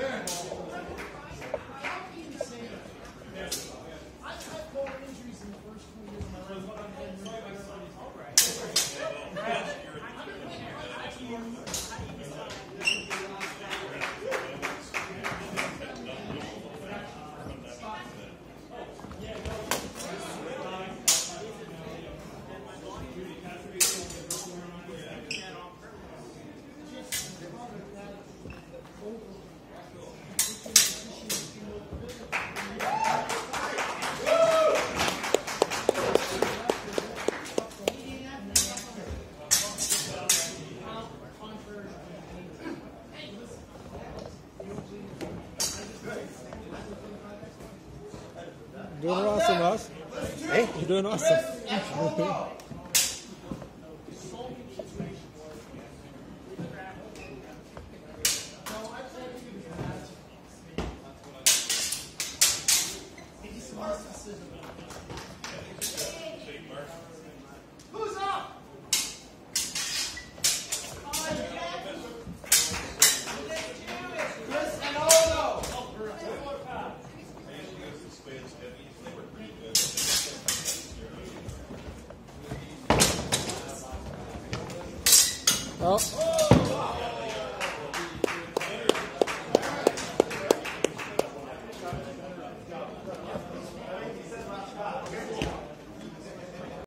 Amen. Doing awesome, Ross. Hey, you're doing awesome. Who's up? Oh,